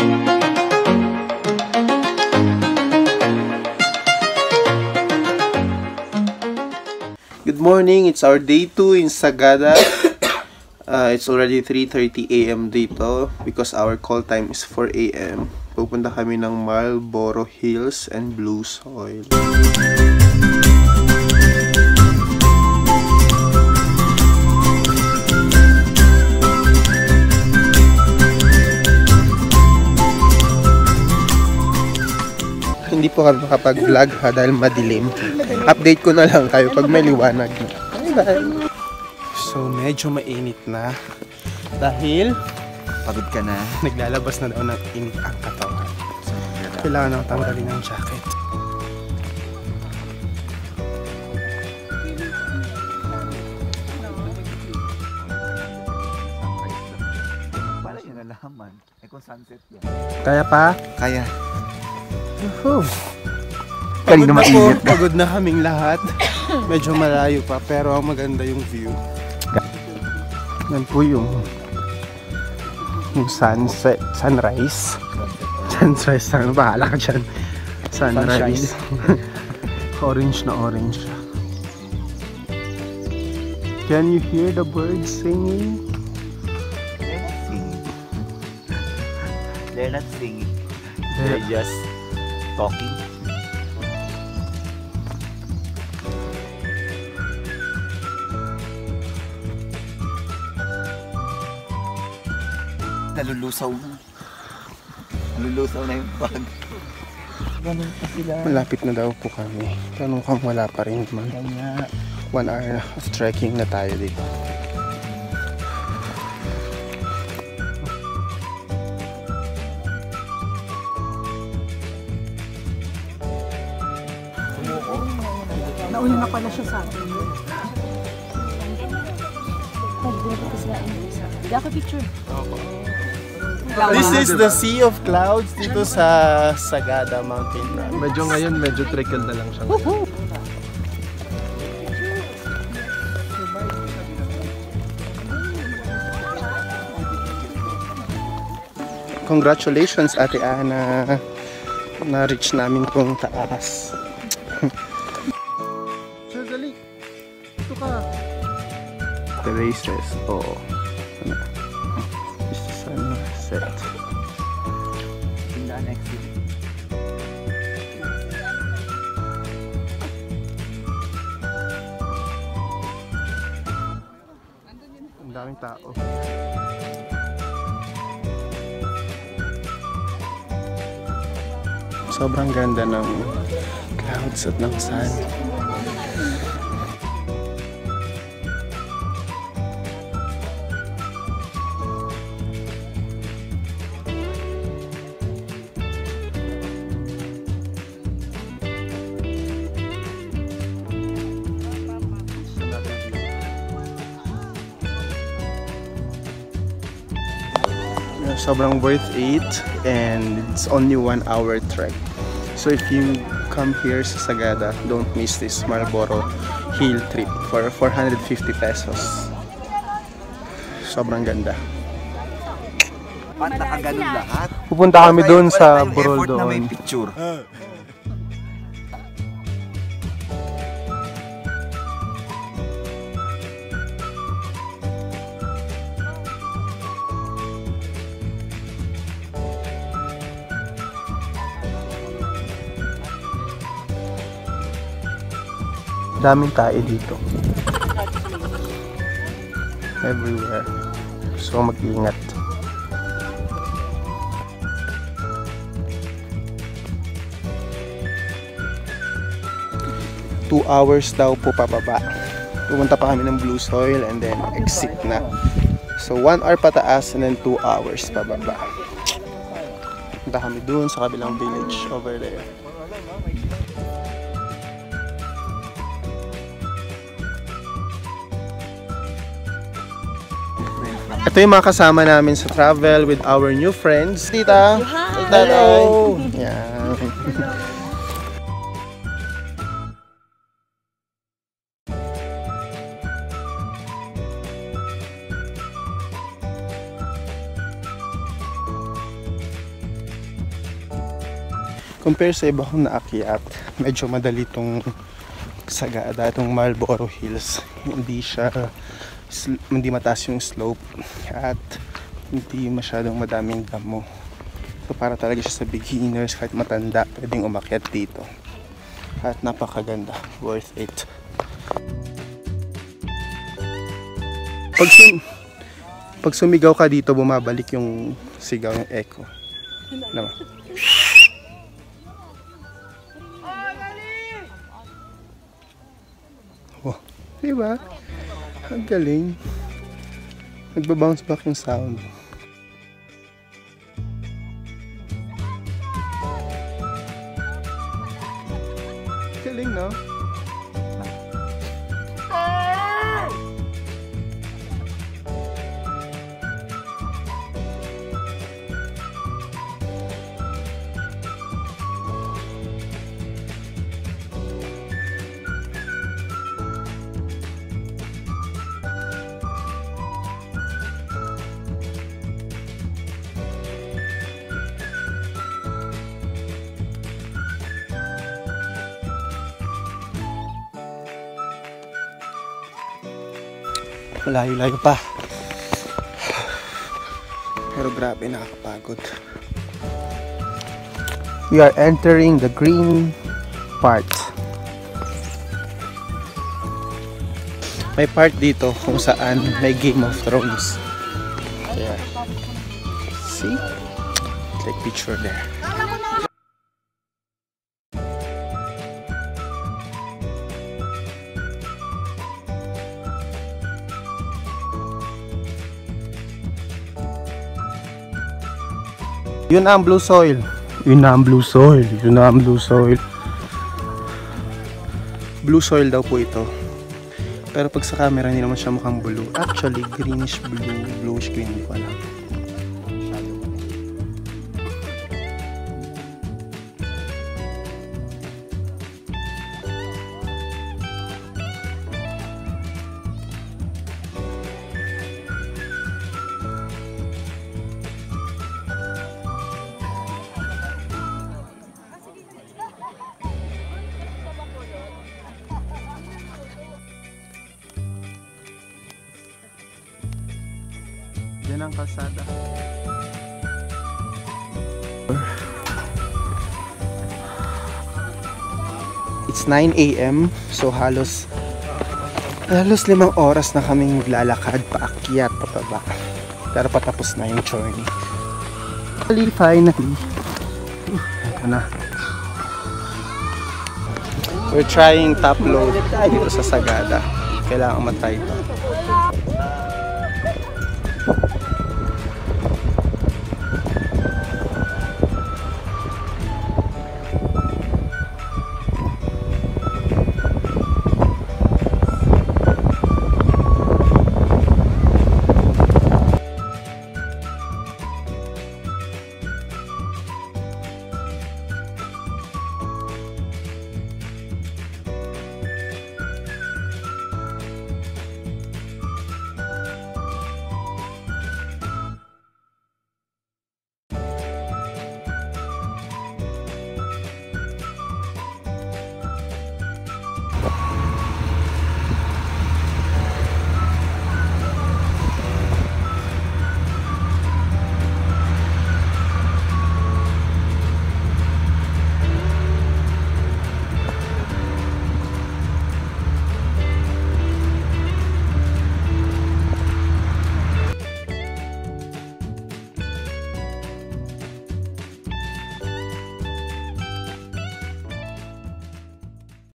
Good morning, it's our day 2 in Sagada. Uh, it's already 3.30 a.m. dito because our call time is 4 a.m. Pupunta kami ng Marlboro Hills and Blue Soil. Hindi po kami makapag-vlog ha dahil madilim. Update ko na lang kayo pag may liwanag na. Bye-bye! So, medyo mainit na dahil Pagod ka na. naglalabas na daw ng init ang katawan. Kailangan nang tanggalin ang jacket. Eh kung sunset yan. Kaya pa? Kaya. Na po, mainit na. pagod na kaming lahat. Medyo malayo pa, pero ang maganda yung view. Yan po yung yung sunset, sunrise. Sunrise, ano bahala ka dyan. Sunrise. orange na orange siya. Can you hear the birds singing? Singing. They're not singing. They're- They're just talking. Nalulusaw na. Nalulusaw na yung bag. Ganun pa sila. Malapit na daw po kami. Tanong kang wala pa rin naman. Kaya, One hour of trekking na tayo dito. Nauna na pala siya sa akin. Hindi ako picture. This is the Sea of Clouds dito sa Sagada Mountain Run. Medyo ngayon, medyo trickle na lang siya. Congratulations Ate Ana. Na-reach namin tong taas. Dali. Ito ka. Terraces. Oo. Ano? This is sunset. sila next week. Ang daming tao. Sobrang ganda ng clouds at ng sun. Sobrang worth it and it's only one hour trek. So if you come here sa Sagada, don't miss this Marlboro Hill trip for 450 pesos. Sobrang ganda. Ba't nakaganon lahat? Pupunta kami doon sa Burol doon. picture. Daming tae dito. Everywhere. So mag-ingat. Two hours daw po pababa. Pumunta pa kami ng Blue Soil and then exit na. So one hour pataas and then two hours pababa. Punta kami dun sa kabilang village over there. Ito yung mga kasama namin sa travel with our new friends. Tita! Hello! Yan. compare sa iba kong naakyat, medyo madali itong Sagada, itong Marlboro Hills. Hindi siya, hindi mataas yung slope at hindi masyadong madaming damo. So para talaga siya sa beginners, kahit matanda, pwedeng umakyat dito. At napakaganda, worth it. Pag, sum- pag sumigaw ka dito, bumabalik yung sigaw ng echo. Naman. Oh, di ba? Ang galing. Nagbabounce back yung sound. Galing, no? Malayo-layo pa. Pero grabe nakakapagod. We are entering the green part. May part dito kung saan may Game of Thrones. Kaya, see? Take picture there. Yun ang blue soil. Yun ang blue soil. Yun ang blue soil. Blue soil daw po ito. Pero pag sa camera, hindi naman siya mukhang blue. Actually, greenish blue, bluish green, hindi ko alam. Yan ang kalsada. It's 9 a.m. So halos halos limang oras na kaming maglalakad paakyat pababa. Pero patapos na yung journey. Finally, finally. Ito na. We're trying top load dito sa Sagada. Kailangan matry ito.